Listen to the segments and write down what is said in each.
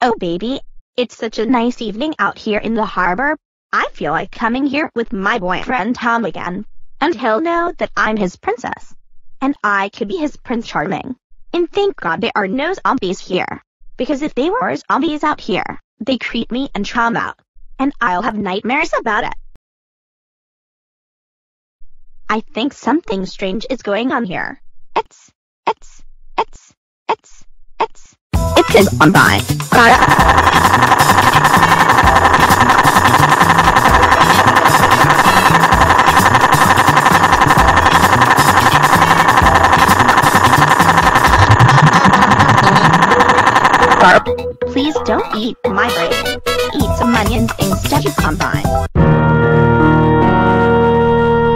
Oh baby, it's such a nice evening out here in the harbor. I feel like coming here with my boyfriend Tom again. And he'll know that I'm his princess. And I could be his Prince Charming. And thank God there are no zombies here. Because if they were zombies out here, they creep me and Tom out. And I'll have nightmares about it. I think something strange is going on here. It's, it's, it's, it's, it's, it's his on by. Please don't eat my brain. Eat some onions instead, you combine.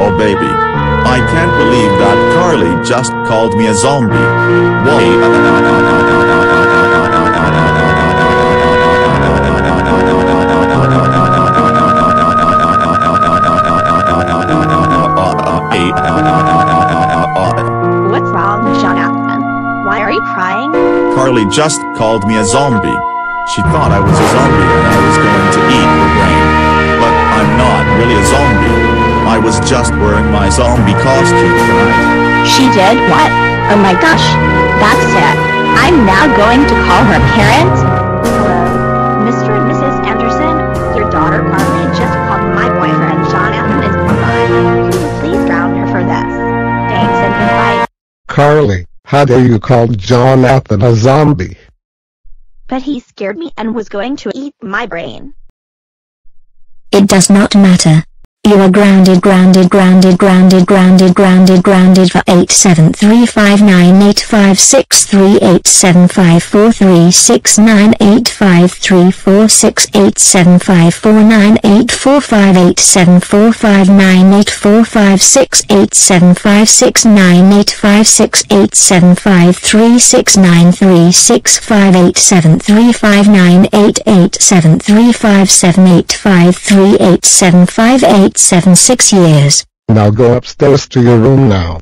Oh baby. I can't believe that Carly just called me a zombie. Why? Why are you crying? Carly just called me a zombie. She thought I was a zombie and I was going to eat her brain. But I'm not really a zombie. I was just wearing my zombie costume tonight. She did what? Oh my gosh. That's it. I'm now going to call her parents. Hello, Mr. and Mrs. Anderson. Your daughter Carly just called my boyfriend Jonathan is mine. Can you please ground her for this? Thanks and goodbye. Carly, how dare you call Jonathan a zombie? But he scared me and was going to eat my brain. It does not matter. You are grounded grounded grounded grounded grounded grounded grounded for Now go upstairs to your room now.